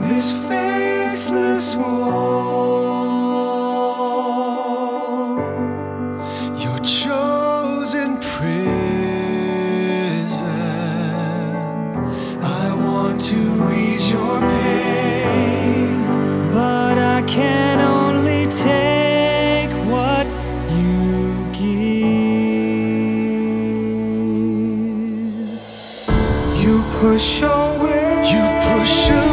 this faceless wall, your chosen prison. I want to ease your pain, but I can only take what you give. You push away. You push away.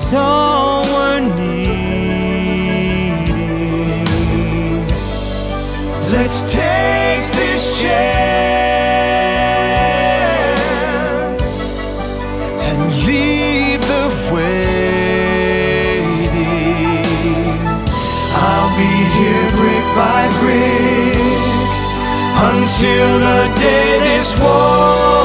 it's all we're needing. Let's take this chance and leave the waiting. I'll be here brick by brick until the day this war.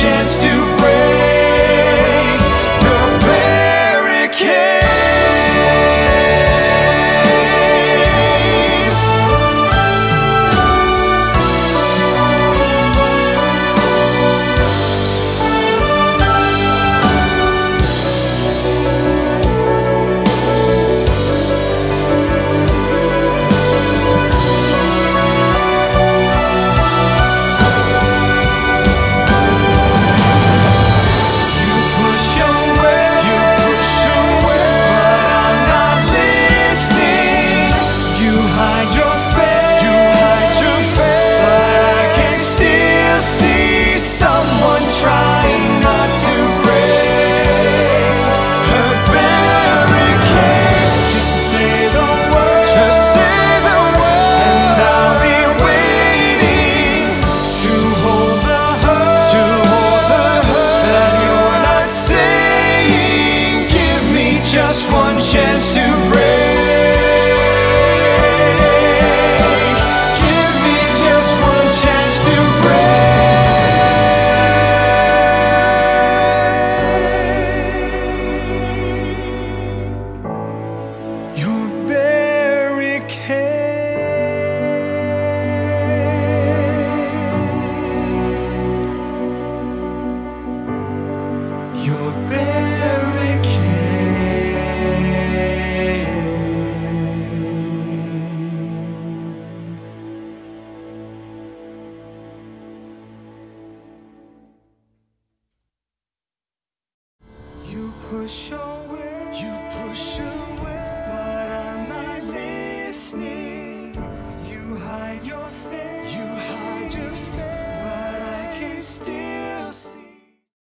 chance to just one chance to break. show.